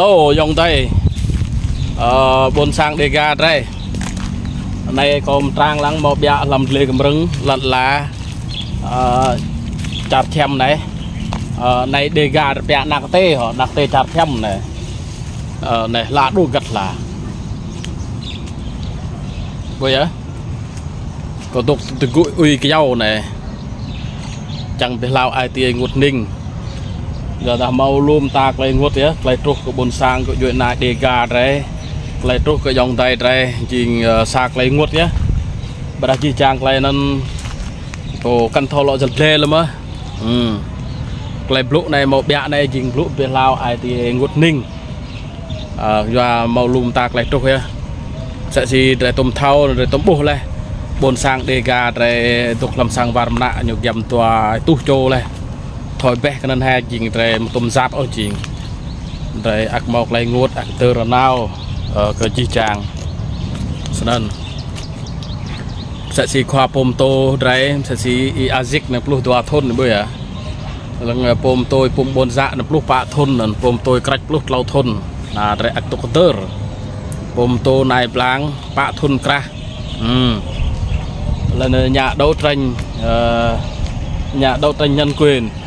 ឡូយ៉ងតៃអឺប៊ុនសាងដេកាតៃណៃកុំត្រាងឡើងមកបាក់លំលេកំរឹងលត់ឡាអឺចាប់ឈាំណៃអឺណៃដេការពាក់ណាក់ទេហណាក់ទេចាប់ឈាំណៃអឺណៃឡាឌូកាត់ឡាបុយក៏ទុកតគុអ៊ុយកយោណៃចាំងទៅឡៅអាយទីងុត ninh giờ đã mau luôn ta clay ngút thế clay trúc của bồn sang của chuyện này đề gà đấy clay trúc của dòng tay đấy chỉ xa clay ngút nhé bà đã chỉ trang clay nên tổ căn thô lọ giật lê lắm á ừ clay blue này màu bẹ này chỉ blue về lao ai thì ngút ninh à và mau luôn ta clay trúc nhé sẽ chỉ để tôm thau rồi tôm bù này bồn sang đề gà đấy tục làm sang varm nạ nhục dầm tòa tu chô này ថយបេះកណិនហាជីងត្រែទុំសាប់អូជីងត្រែអាក់មកឡៃងួតអាក់ទើរណៅក៏ជីចាងស្និនសាក់ស៊ីខ្វាពុំតោត្រែសាក់ស៊ីអ៊ីអាស៊ីកនៅផ្លុះតួធនបើឡងពុំតូយពុំបនសាក់នៅផ្លុះប៉ាធនពុំតូយក្រាច់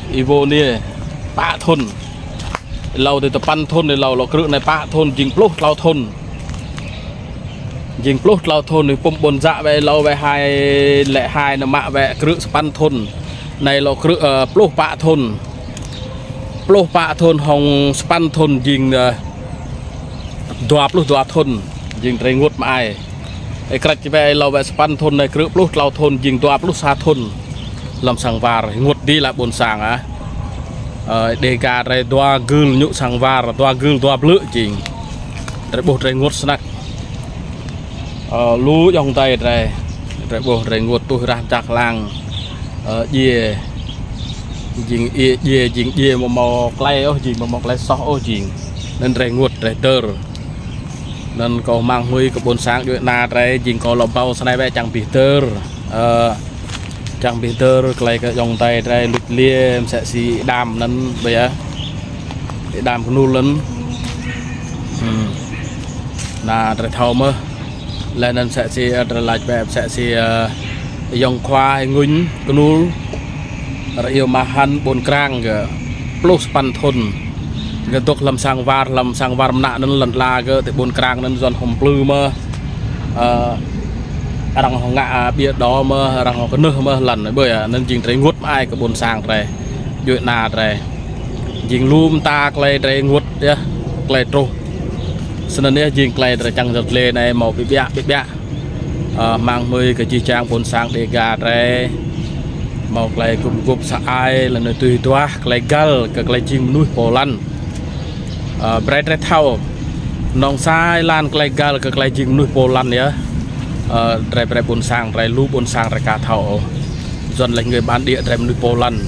ផ្លុះក្លោធនណាត្រែអាក់តុកទើរពុំតូណៃប្លាងប៉ាធនក្រាស់អឺលនៅញ៉ាដោត្រាញ់អឺញ៉ាដោត្រាញ់ញ៉ាន់គួន Evo នេះប៉ាធនឡៅទៅតប៉ាន់ធនឡៅឡៅគ្រឹកនៃប៉ាធនជីងផ្លុះឡៅធនជីងផ្លុះឡៅធននេះពុំបុនសាក់វែឡៅវែហាយលែហាយនម៉ាក់វែគ្រឹកស្ប៉ាន់ធននៃឡៅគ្រឹកផ្លុះប៉ាធនផ្លុះប៉ាធនហងស្ប៉ាន់ធនជីងដួផ្លុះដួធនជីងត្រីងួតម៉ាយអីក្រាច់វែឡៅវែស្ប៉ាន់ធននៃគ្រឹកផ្លុះឡៅធនជីងដួផ្លុះសាធន làm sang var ngột đi là bốn sang á đề cả đây doa gül nhụ sang var doa gül doa lựa chỉnh rồi bột rồi ngột snack lú trong tay rồi rồi bột rồi ngột tôi ra chặt làng dìa dìa dìa dìa dìa dìa mà màu clay ô dìa mà màu clay sọ ô dìa nên rồi ngột rồi tơ rồi នឹងក៏ម៉ាំងមួយក្បួនសាងដូចណាដែរជីងក៏លំបោស្នៃបែចាំងពីទើអឺ ក្លែកយ៉ងតែត្រែលុចលាមសាក់ស៊ីដាមនឹងបីហ៎ដាមគនូលនឹងណាត្រែថោមើលែនឹងសាក់ស៊ីត្រឡាច់បែបសាក់ស៊ីយ៉ងខ្វាយងុញគនូលរយមហាន់បូនក្រាងក៏ផ្លុះស្ប៉ាន់ធុនក៏ទុកលំសាំងវ៉ាលំសាំងវ៉ារមណៈនឹងលន្លាក៏ទៅបូនក្រាងនឹងសនហុំភ្លឺមើអឺ răng ngạ bia đó mà răng cái nước mà lần bởi nên chỉnh thấy ngút ai cái buồn sang rồi dội nà rồi chỉnh lùm ta clay rồi ngút nhá clay trâu cho nên nhá chỉnh clay rồi chẳng giật lê này màu bị bẹ bị bẹ mang mười cái chi trang buồn sang để gà rồi màu clay cụm cụm sa ai là nơi tùy toa clay gal cái clay chim núi hồ lăn bread red thau nong sai lan clay gal cái clay chim núi hồ lăn nhá ត្រែប្រែប៊ុន សាងត្រែលូប៊ុនសាងរកាថោជន់លេង người បានដៀកត្រែមនុស្សប៉ូឡង់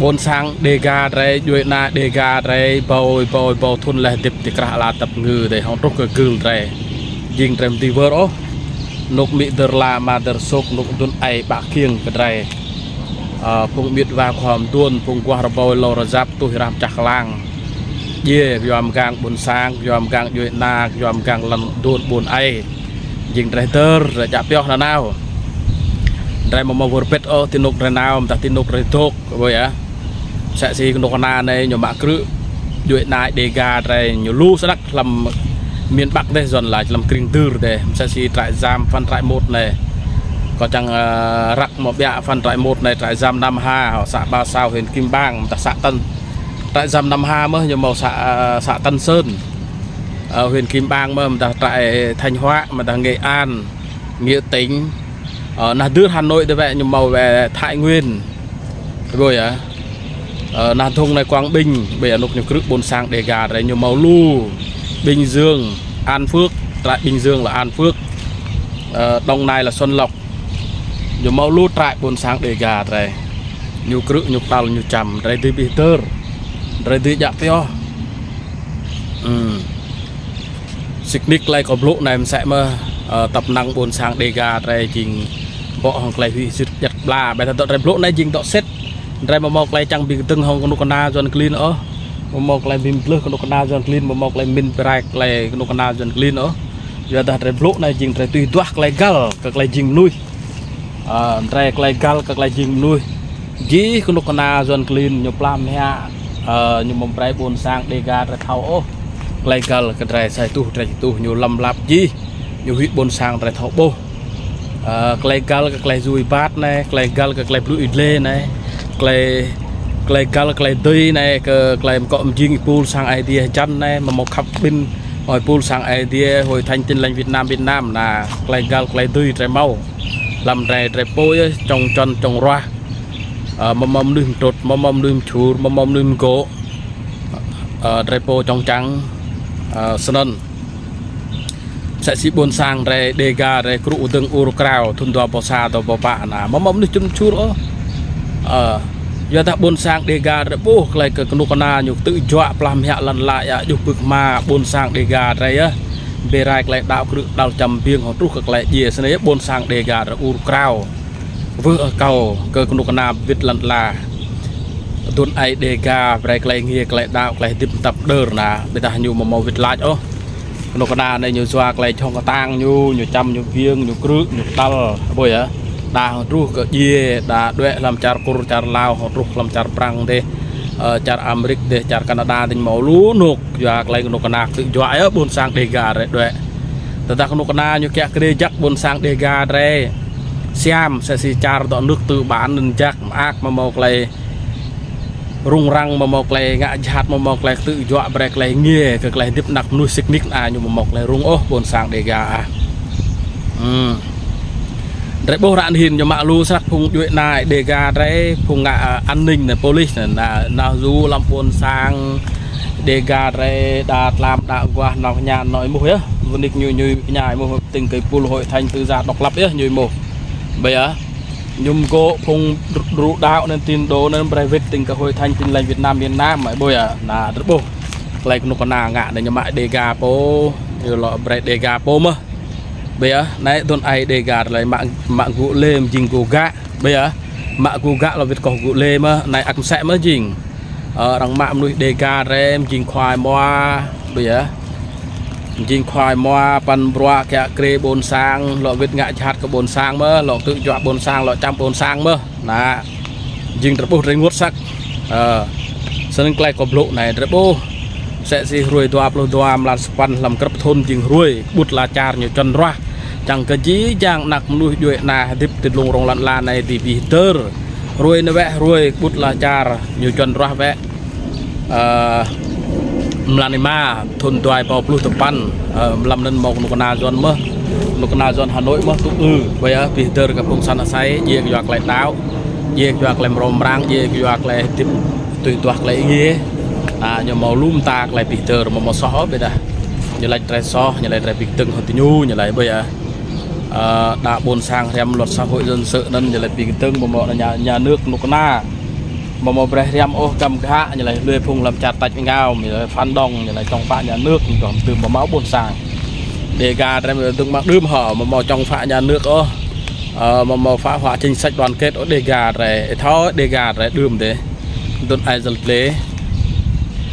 ប៊ុនសាងដេកាត្រែយួយណាដេកាត្រែបោយបោយបោធុនលេះទីទីក្រាស់ឡាតាប់ងឺតែហងរុះក៏គឺលត្រែยิงត្រែមទីវើអូនុកមីដឺរឡាម៉ាដឺរសុកនុកទុនអៃបាក់គៀងកត្រែអពងមៀតវ៉ាខំទួនពងគោះរបោយលោរសាប់ទុះរាមចាស់ខ្លាំងយេយំកាងប៊ុនសាងយំកាងយួយណាយំកាងលំទួនប៊ុនអៃ យើងត្រេទ័រចាក់ពីអស់ណាណៅត្រៃមកមកវរពេតអូទីនុករណៅតាទីនុករេទោកបើយ៉ាសាក់ស៊ីក្នុងកណានៃញោមបាក់គ្រឹយួយណាយដេកាត្រៃញូលូស្ដាក់ក្លំមានបាក់ទេសនឡាក្លំគ្រៀងទឺរទេសាក់ស៊ីត្រៃសាមហ្វាន់ត្រៃម៉ូតណែក៏ចឹងរាក់មកបាក់ហ្វាន់ត្រៃម៉ូតណែត្រៃសាមដាំហាសាក់បាសាវហិនគីមបាងតាសាក់តិនត្រៃសាមដាំហាមើញោមមកសាក់សាក់តិនសឿន ở huyện Kim Bang mà ta tại Thanh Hóa, mà ta Nghệ An, Nghĩa Tính. Ờ, ở là đưa Hà Nội như vậy, nhưng màu về Thái Nguyên. Rồi à ở ờ, Nam Thung này Quảng Bình, bây giờ nộp nhiều cước bốn sang để gà đấy nhiều màu lu, Bình Dương, An Phước tại Bình Dương là An Phước. Ở Đông Nai là Xuân Lộc. Nhiều màu lu tại bốn sang để gà đấy. Nhiều cước nhiều tàu nhiều chầm đấy đi bị tơ đấy đi dạ theo ừ. Xịt nick lại có lộ này sẽ mà tập năng buồn sang đề gà rồi chỉnh bộ hồng clay huy sứt giật bla bây giờ tọt rồi lỗ này chỉnh tọt set rồi mà mọc lại chẳng bị từng hồng con con na dọn clean ở mà mọc lại mình plus con con na dọn clean mà mọc lại mình break lại con con na dọn clean ở giờ ta rồi lỗ này chỉnh rồi tùy toát lại gal các lại chỉnh nuôi à rồi lại gal các lại chỉnh nuôi dí con con na dọn clean nhiều plam ha ờ nhưng mà phải buồn sang đề gà rồi thâu ô lại gal cái rồi sai tu rồi tu nhiều lâm lạp dí nhiều huyết buồn sang rồi thâu bô ក្លែកលក៏ក្លែស៊ូយបាតណែក្លែកលក៏ក្លែភ្លុអ៊ីលេណែក្លែក្លែកលក្លែទុយណែក៏ក្លែមកអំជីងពូលសាំងអៃឌីចាន់ណែមកមកខាប់ប៊ិនឲ្យពូលសាំងអៃឌីហួយថាញ់ទិនលេងវៀតណាមវៀតណាមណាក្លែកលក្លែទុយត្រែមកឡំត្រែត្រែពុយចុងចន់ចុងរះមកមកលឹមតុតមកមកលឹមឈូរមកមកលឹមកោត្រែពោចុងចាំង ស្និនសាក់ស៊ីបួនសាងរ៉េដេហ្ការ៉េគ្រូឧទឹងអ៊ូរក្រៅទុនតបសាតបបាណាមកមកនេះជុំឈូរអូអឺយកថាបួនសាងដេហ្ការ៉េពោះក្លែកកនុកណាញុទឹកជាក់ផ្លាស់ញាក់លនឡាយយុពឹកម៉ាបួនសាងដេហ្ការ៉េបេរ៉ៃក្លែកដៅគ្រឹះដល់ចាំពីងហរុះក៏ក្លែកយាស្នេបួនសាងដេហ្ការ៉េអ៊ូរក្រៅវើអកោកើកនុកណាវិតលនឡា ទុនអៃដេហ្កាប្រែក្លែងងារក្លែកដៅក្លែកទីបតាប់ដឺរណាបេតាញូមកមកវិតឡាច់អូក្នុងកណ្ដាលនៃញូស្វាក្លែងឆុងកតាងញូញូចាំញូវៀងញូគ្រឹកញូដល់បុយហ៎ដារុះក៏យេដាដួែលំចារគុរចារឡាវរុះលំចារប្រាំងទេចារអាមេរិកទេចារកាណាដាទិញមកលូនុកយ៉ាក្លែងក្នុងកណ្ដាលគឺយកអីប៊ុនសាំងដេហ្ការ៉េដួែតើតាក្នុងកណ្ដាលញូកាក់ក្រេចាក់ប៊ុនសាំងដេហ្ការ៉េសៀមសេស៊ីចារដនឹកទឺបាននឹងចាក់អាកមកមកក្លែរុង រាំងមកមកក្លែងាក់ឆាត់មកមកក្លែទឺយកប្រែក្លែងាក៏ក្លែទីបណាក់មនុស្សសិកនិកអាញមកមកក្លែរុងអូបូនសាងដេហ្កាអាអឺរ៉េបោរ៉ានហ៊ីនយម៉ាលូស្រាក់ភុងយួយណាដេហ្ការ៉េភុងអាននិញប៉ូលីសណាណាស៊ូ ឡំពួនសាងដេហ្ការ៉េដាតឡាមដាក់គាស់ណោះញ៉ាណយមុះវនិកញុយញុយញ៉ាយមុះទិញកៃពុលហុយថាញ់ទឺសាដកក្លាប់ញុយមុះបីអាខ្ញុំក៏ភងរូដៅនៅទីនដូនៅ private ទិញកហួយថាញ់ទិញលេងវៀតណាមវៀតណាមហើយបុយណារបោះក្លែកនោះកណាងាក់ដែលខ្ញុំដេកាពោយល់ប្រេដេកាពោមើបេណែទុនអៃដេកាឡើយម៉ាក់ម៉ាក់គូលេមជីងគូកាបេម៉ាក់គូកាលវិតកោគូលេមើណៃអកសែមើជីងអរងម៉ាក់មនុស្សដេការ៉េមជីងខ្វាយមួបេ ជីងខ្វាយមួប៉ាន់ប្រក់កាក្រេបូនសាងលោកវិតងាក់ឆាត់ក៏បូនសាងមើលោកទឹកជាប់បូនសាងលោកចាំបូនសាងមើណាជីងត្របុះរៃងួតសាក់អឺសិនក្លែកក៏ប្លុណែត្របុះសេស៊ីរួយទ័ប្លុទ័មឡានស្ប៉ាន់លំក្រឹបធុនជីងរួយបុតឡាចារញចន្ទរះចាំងកជីយ៉ាងណាក់មនុស្សយួយណាទីបទីលងរងឡានឡាននៃទីពីទើររួយនៅវែរួយបុតឡាចារញចន្ទរះវែអឺ Mlanima, thôn Đoài Bò Plu tập pan ờ, làm nên một nụ na zon mơ nụ na zon Hà Nội mơ tụ ư. Bây giờ Peter gặp công sản say dễ giọt lại táo dễ giọt lại rom rang dễ giọt lại tìm tùy toạc lại nghe à nhờ màu lum tạc lại bị Peter mà màu xóa bây giờ như lại trái xó như lại trái bị từng hơn nhu như lại bây giờ ờ, đã buồn sang thêm luật xã hội dân sự nên như lại bị từng một mọi nhà nhà nước nụ na មកមកប្រេះរាមអូសកម្មខៈញឡៃលឿភុងលំចាត់តាច់ងោមញឡៃហ្វាន់ដងញឡៃចង់ហ្វាក់ញា nước ក៏ទើបមកមកបួនសាងដេកាតែទឹកមកឌឺមហមកមកចង់ហ្វាក់ញា nước អូអឺមកមកហ្វាក់ហ្វាក់ចេញសាច់បានកេតអូដេកាតែថោដេកាតែឌឺមទេទុនអៃសលផ្លេ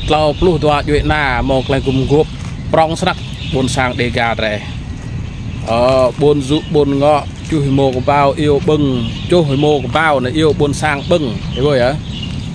ក្លោភ្លុះតួយួយណាមកក្លែងគុំគប់ប្រងស្រាក់បួនសាងដេកាតែអឺបួនសុបួនងក់ជួយមកកបៅអៀវបឹងចុះមកកបៅនៅអៀវបួនសាងបឹងហីហ៎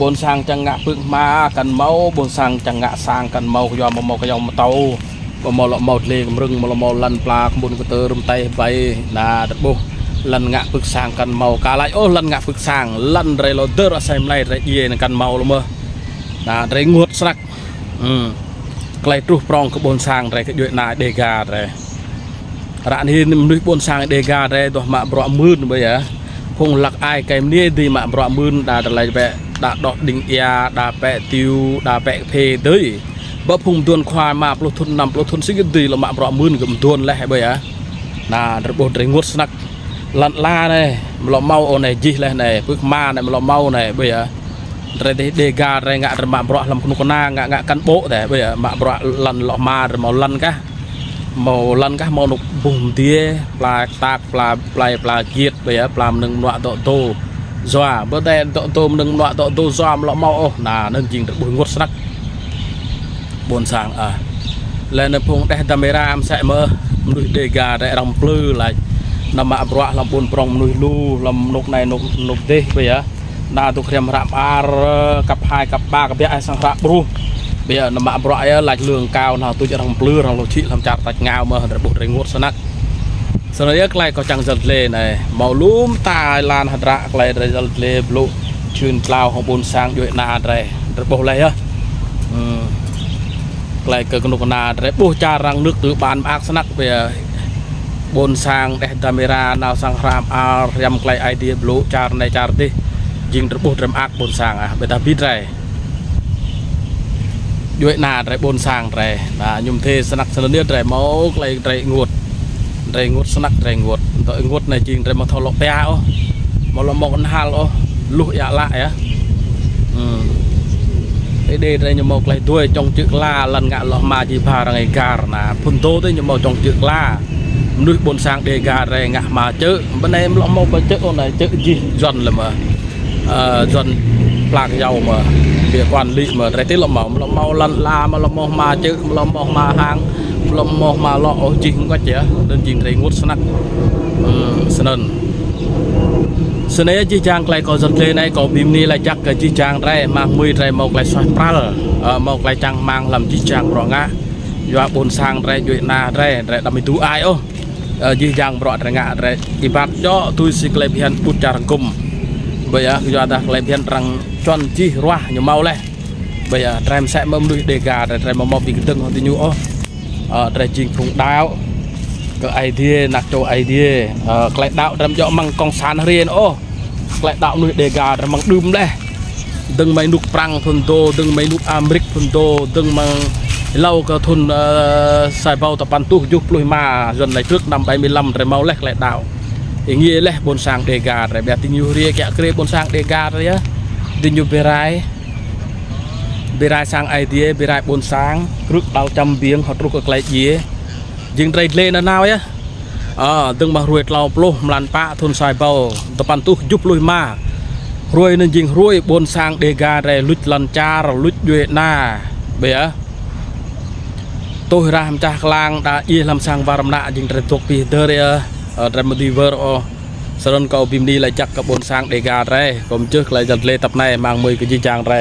បារ៉េដេទីផងក្នុងកណាក្លីននេះទីឡៃមកឡាត់ឡាជីពឹកម៉ាជីប៊ុនសាងរ៉ាយបើហ៎បូនសាងចង្កាក់ពឹកមកកាន់មកបូនសាងចង្កាក់សាងកាន់មកយកមកមកយកម៉ូតូបមកលមកលេកំរឹងមកមកលាន់ប្លាក្មុនកតើរំតៃបៃណាតបុះលាន់ងាក់ពឹកសាងកាន់មកកាឡាយអូលាន់ងាក់ពឹកសាងលាន់រេឡូដឺរអសៃម្លៃរេយេនឹងកាន់មកលមើណារេងួតស្រាក់អឺក្លែទ្រុះប្រងក្បូនសាងរេកយណាដេការេរ៉ានេះមនុស្សបូនសាងដេការេទោះមកប្រក់មឿនបីហ៎ភភងលឹកអាយកែមនេះទីមកប្រក់មឿនដាតឡៃបែ ដាក់ដោះឌីងយ៉ាដាបែទីវដាបែភេទៅបើភុំទួនខ្វាមកផ្លុះធុនណាំផ្លុះធុនស៊ីកទីលមកប្រក់មឿនកំទួនលេះហើយបើណារបោះត្រីងួតស្នាក់ឡាន់ឡាណែម្លប់មកអូនឯជីលេះណែពឹកម៉ាណែម្លប់មកណែបើរេទេដេការេងាក់រមាក់ប្រក់លំក្នុងកណាងាក់ងាក់កាន់បោតែបើម៉ាក់ប្រក់ឡាន់លោះម៉ារមកឡាន់កាមកឡាន់កាមកនុពុំទាផ្លាតាកផ្លាផ្លែផ្លាគៀតបើផ្លាមនឹងមាក់តតោ ហ្សាបើតែតតោនឹងមាក់តតោហ្សាមឡមកអូណានឹងជីងទៅបុងត់ស្នាក់បួនសាងអើលែនៅភងដេះតាមេរ៉ាមសែមើមនុស្សដេកាតែរំភ្លឺឡាច់នំអប្រក់លំបួនប្រងមនុស្សលូលំនុកណៃនុកនុកទេបើណាទុក្រាមរាប់អារកាប់ហាយកាប់បាកាប់ឯសង្រៈព្រុសវានំអប្រក់ឯឡាច់លឿងកៅណៅទុចរំភ្លឺរំលោឈីលំចាប់តាច់ងាវមើលរបុរងួតស្នាក់ សរយក្លែក៏ចាំងសិលលេណែមកលូមតាឡានហត្រៈក្លែរិលលេប្លុជឿនក្លៅហងប៊ុនសាងយណាត្រែរបស់លេហ៎ក្លែកកនុកណាត្រែបុះចារាំងនឹកទៅបានអាក់ស្នាក់វាបូនសាងដេះកាមេរ៉ាណៅសង្គ្រាមអល់រាំក្លៃ idea blue ចារណៃចារទេសជាងរបួសត្រឹមអាក់បូនសាងអាបេតាពីត្រែយួយណាត្រែបូនសាងត្រែបាទខ្ញុំទេស្នាក់ស្នាត្រែមកក្លៃត្រែងួត ត្រែងួតស្នាក់ត្រែងួតតើងួតនៅជាងត្រែមកថលពះអូមកលមកអនហាល់អូលុះយ៉ាឡាយ៉ាអឺឯដេត្រែខ្ញុំមកក្លៃទួយចង់ជឹកឡាលិនងាក់លោះមកជីផារងៃការណាភុនតោទេខ្ញុំមកចង់ជឹកឡាមនុស្សបនសាងដេការែងាស់មកជើមិនឯមឡំមកបើជើអូនជើជីយន់លមើអឺយន់ផ្លាកយ៉ៅមើវាគាត់លីមើត្រៃទេឡំមកឡំមកលន់ឡាមកឡំមកមកជើឡំមកមកហាង ឡំមកមកឡោអូជីគាត់ចេះដល់ជីត្រីងួតស្នាក់អឺស្និនស្នេហ៍ជីចាងក្លែក៏សន្លេណៃក៏ពីមនេះឡាចាក់ក៏ជីចាងរ៉ែម៉ាស់មួយរ៉ែមកក្លែស្វះប្រាល់មកក្លែចាំងម៉ាងលំជីចាងប្រងាយកបូនសាងរ៉ែយួយណារ៉ែរ៉ែដល់មីទូអាយអូយីយ៉ាងប្រក់ត្រងារ៉េអ៊ីបាត់យោទុយស៊ីក្លេបហ៊ានពុតចារង្គមបើយ៉ាគឺថាក្លេបហ៊ានត្រង់ជន់ជីរះញម៉ៅលេបើយ៉ាត្រែមសែមើមលុយដេកាត្រែមមកពីកឹងហទីញូអូអឺ ត្រែជីងភុងដាវក៏អៃឌីណាក់ចូលអៃឌីក្លែកដៅត្រឹមយកម៉ងកងសានរៀនអូក្លែកដៅលុយដេកាត្រឹមម៉ងឌឹមលេដឹងមិននុកប្រាំងធុនតោដឹងមិននុកអាមេរិកធុនតោដឹងម៉ងឡៅក៏ធុនសៃបោតបានទុះយុះភ្លុយមកយន្តឡៃទឹកដើម្បីមានលំត្រែមកលេះក្លែដៅអ៊ីងាលេះបនសាងដេកាត្រែបែទីញូរៀកែក្រេបនសាងដេការៀទីញូបេរ៉ៃ បេរ៉ៃសាងអៃឌីបេរ៉ៃបនសាងគ្រឹកដល់ចាំវៀងហត់រុកក្លែកយាយើងត្រីលេនៅណៅយ៉ាអើទាំងមករួយក្លោផ្លុះម្លាន់ប៉ាធុនសៃបោតបានទុះយុះភ្លុយមករួយនឹងជាងរួយបនសាងដេការ៉េលុចលន់ចារលុចយេណាបែទោះរះម្ចាស់ខ្លាំងដែលអ៊ីលំសាំងវរណៈជាងត្រទុកពីទើរត្រមឌីវើអូសរុនកោពីមនីលចាក់កបូនសាងដេការ៉េកុំជើសក្លែងចន្លេតាប់ណែម៉ាងមួយគឺជាចាងរ៉េ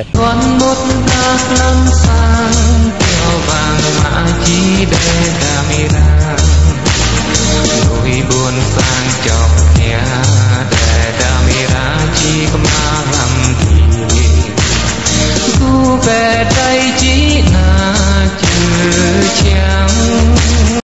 sắc lắm sang theo vàng mã chỉ để camera nỗi buồn sang chọc nhà để camera chỉ có ma làm thì về đây chỉ là chữ trắng